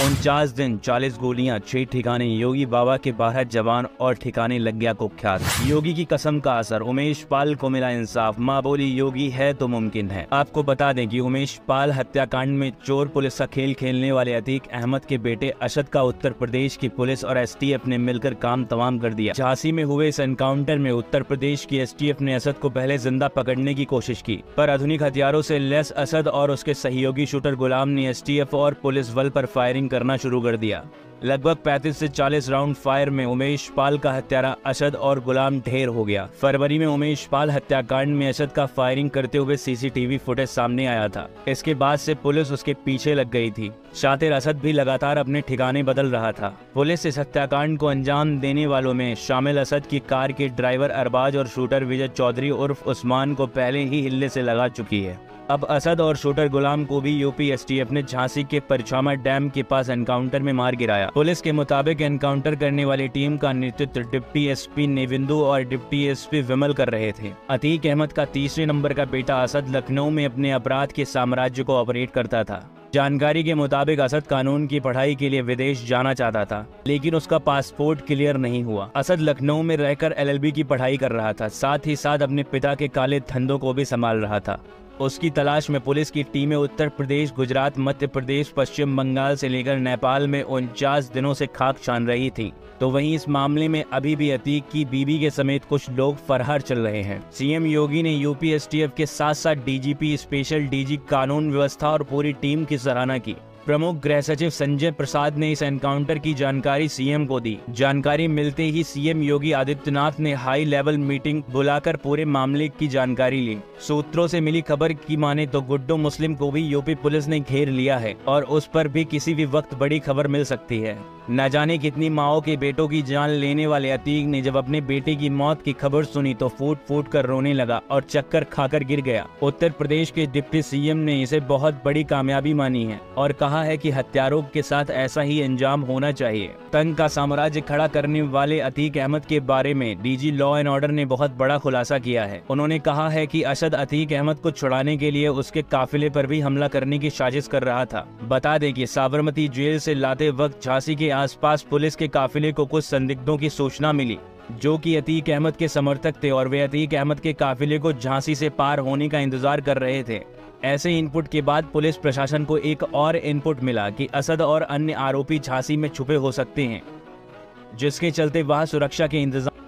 उनचास दिन, चालीस गोलियाँ, छह ठिकाने, योगी बाबा के बाहर जवान और ठिकाने लग गया कुख्यात। योगी की कसम का असर, उमेश पाल को मिला इंसाफ। माँ बोली, योगी है तो मुमकिन है। आपको बता दें कि उमेश पाल हत्याकांड में चोर पुलिस का खेल खेलने वाले अतीक अहमद के बेटे अशद का उत्तर प्रदेश की पुलिस और एसटीएफ ने मिलकर काम तमाम कर दिया। झांसी में हुए इस एनकाउंटर में उत्तर प्रदेश की एसटीएफ ने असद को पहले ज़िंदा पकड़ने की कोशिश की, पर आधुनिक हथियारों ऐसी लेस असद और उसके सहयोगी शूटर गुलाम ने एसटीएफ और पुलिस बल आरोप फायरिंग करना शुरू कर दिया। लगभग 35 से 40 राउंड फायर में उमेश पाल का हत्यारा अशद और गुलाम ढेर हो गया। फरवरी में उमेश पाल हत्याकांड में अशद का फायरिंग करते हुए सीसीटीवी फुटेज सामने आया था। इसके बाद से पुलिस उसके पीछे लग गई थी। शातिर असद भी लगातार अपने ठिकाने बदल रहा था। पुलिस इस हत्याकांड को अंजाम देने वालों में शामिल असद की कार के ड्राइवर अरबाज और शूटर विजय चौधरी उर्फ़ उस्मान को पहले ही हिल्ले से लगा चुकी है। अब असद और शूटर गुलाम को भी यूपी एसटीएफ ने झांसी के परछामा डैम के पास एनकाउंटर में मार गिराया। पुलिस के मुताबिक एनकाउंटर करने वाली टीम का नेतृत्व डिप्टी एसपी नेविंदु और डिप्टी एसपी विमल कर रहे थे। अतीक अहमद का तीसरे नंबर का बेटा असद लखनऊ में अपने अपराध के साम्राज्य को ऑपरेट करता था। जानकारी के मुताबिक असद कानून की पढ़ाई के लिए विदेश जाना चाहता था, लेकिन उसका पासपोर्ट क्लियर नहीं हुआ। असद लखनऊ में रहकर एलएलबी की पढ़ाई कर रहा था, साथ ही साथ अपने पिता के काले धंधों को भी संभाल रहा था। उसकी तलाश में पुलिस की टीमें उत्तर प्रदेश, गुजरात, मध्य प्रदेश, पश्चिम बंगाल से लेकर नेपाल में उनचास दिनों से खाक छान रही थी। तो वहीं इस मामले में अभी भी अतीक की बीबी के समेत कुछ लोग फरहार चल रहे हैं। सीएम योगी ने यूपीएसटीएफ के साथ साथ डीजीपी, स्पेशल डीजी कानून व्यवस्था और पूरी टीम की सराहना की। प्रमुख गृह सचिव संजय प्रसाद ने इस एनकाउंटर की जानकारी सीएम को दी। जानकारी मिलते ही सीएम योगी आदित्यनाथ ने हाई लेवल मीटिंग बुलाकर पूरे मामले की जानकारी ली। सूत्रों से मिली खबर की माने तो गुड्डो मुस्लिम को भी यूपी पुलिस ने घेर लिया है और उस पर भी किसी भी वक्त बड़ी खबर मिल सकती है। न जाने कितनी माओ के बेटों की जान लेने वाले अतीक ने जब अपने बेटे की मौत की खबर सुनी तो फूट फूट कर रोने लगा और चक्कर खाकर गिर गया। उत्तर प्रदेश के डिप्टी सीएम ने इसे बहुत बड़ी कामयाबी मानी है और कहा है कि हत्यारों के साथ ऐसा ही अंजाम होना चाहिए। तंग का साम्राज्य खड़ा करने वाले अतीक अहमद के बारे में डीजी लॉ एंड ऑर्डर ने बहुत बड़ा खुलासा किया है। उन्होंने कहा है की अशद अतीक अहमद को छुड़ाने के लिए उसके काफिले पर भी हमला करने की साजिश कर रहा था। बता दें कि साबरमती जेल से लाते वक्त झांसी के आसपास पुलिस के काफिले को कुछ संदिग्धों की सूचना मिली, जो कि अतीक अहमद के समर्थक थे और वे अतीक अहमद के काफिले को झांसी से पार होने का इंतज़ार कर रहे थे। ऐसे इनपुट के बाद पुलिस प्रशासन को एक और इनपुट मिला कि असद और अन्य आरोपी झांसी में छुपे हो सकते हैं, जिसके चलते वहाँ सुरक्षा के इंतज़ाम